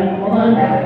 り